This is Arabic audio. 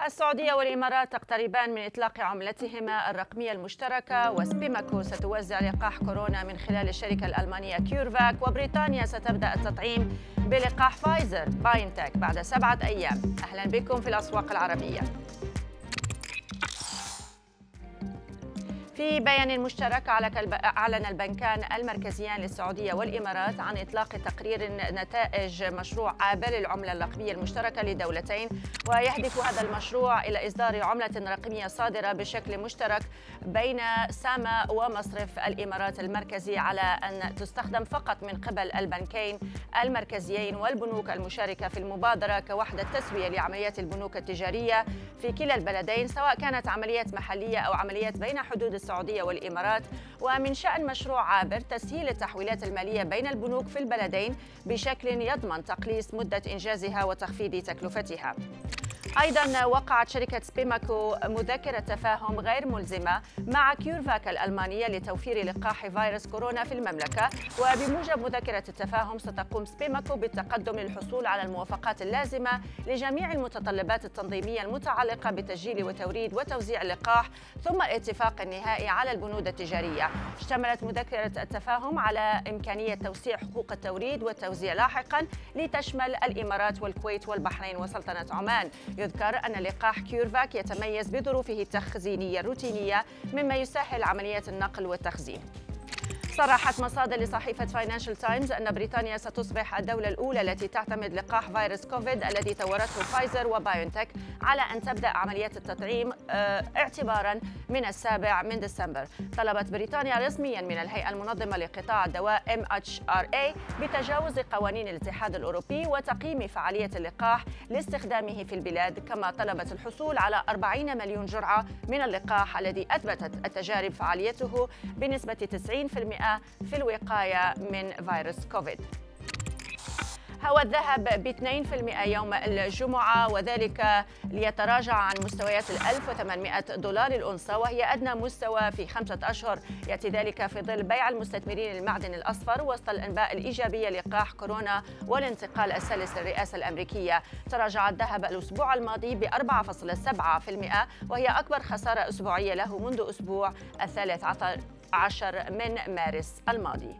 السعودية والإمارات تقتربان من إطلاق عملتهما الرقمية المشتركة وسبيماكو ستوزع لقاح كورونا من خلال الشركة الألمانية كيورفاك وبريطانيا ستبدأ التطعيم بلقاح فايزر بايونتك بعد سبعة أيام. أهلا بكم في الأسواق العربية. في بيان مشترك أعلن البنكان المركزيان للسعودية والإمارات عن إطلاق تقرير نتائج مشروع عابر العملة الرقمية المشتركة للدولتين ويهدف هذا المشروع إلى إصدار عملة رقمية صادرة بشكل مشترك بين ساما ومصرف الإمارات المركزي على أن تستخدم فقط من قبل البنكين المركزيين والبنوك المشاركة في المبادرة كوحدة تسوية لعمليات البنوك التجارية في كلا البلدين سواء كانت عمليات محلية أو عمليات بين حدود السعودية والإمارات ومن شأن مشروع عابر تسهيل التحويلات المالية بين البنوك في البلدين بشكل يضمن تقليص مدة إنجازها وتخفيض تكلفتها. أيضا وقعت شركة سبيماكو مذكرة تفاهم غير ملزمة مع كيورفاك الألمانية لتوفير لقاح فيروس كورونا في المملكة. وبموجب مذكرة التفاهم ستقوم سبيماكو بالتقدم للحصول على الموافقات اللازمة لجميع المتطلبات التنظيمية المتعلقة بتسجيل وتوريد وتوزيع اللقاح ثم الاتفاق النهائي على البنود التجارية. اشتملت مذكرة التفاهم على إمكانية توسيع حقوق التوريد والتوزيع لاحقا لتشمل الإمارات والكويت والبحرين وسلطنة عمان. يذكر أن لقاح كيورفاك يتميز بظروفه التخزينية الروتينية مما يسهل عمليات النقل والتخزين. صرحت مصادر لصحيفة فاينانشال تايمز أن بريطانيا ستصبح الدولة الأولى التي تعتمد لقاح فيروس كوفيد الذي طورته فايزر وبايونتك على أن تبدأ عمليات التطعيم آه اعتبارا من السابع من ديسمبر. طلبت بريطانيا رسميا من الهيئة المنظمة لقطاع الدواء MHRA بتجاوز قوانين الاتحاد الأوروبي وتقييم فعالية اللقاح لاستخدامه في البلاد كما طلبت الحصول على 40 مليون جرعة من اللقاح الذي أثبتت التجارب فعاليته بنسبة 90% في الوقاية من فيروس كوفيد. هو الذهب ب 2% يوم الجمعة وذلك ليتراجع عن مستويات ال 1800 دولار الأنصة وهي أدنى مستوى في خمسة أشهر. يأتي ذلك في ظل بيع المستثمرين المعدن الأصفر وسط الأنباء الإيجابية لقاح كورونا والانتقال السلس للرئاسة الأمريكية. تراجع الذهب الأسبوع الماضي ب 4.7% وهي أكبر خسارة أسبوعية له منذ أسبوع الثالث عشر من مارس الماضي.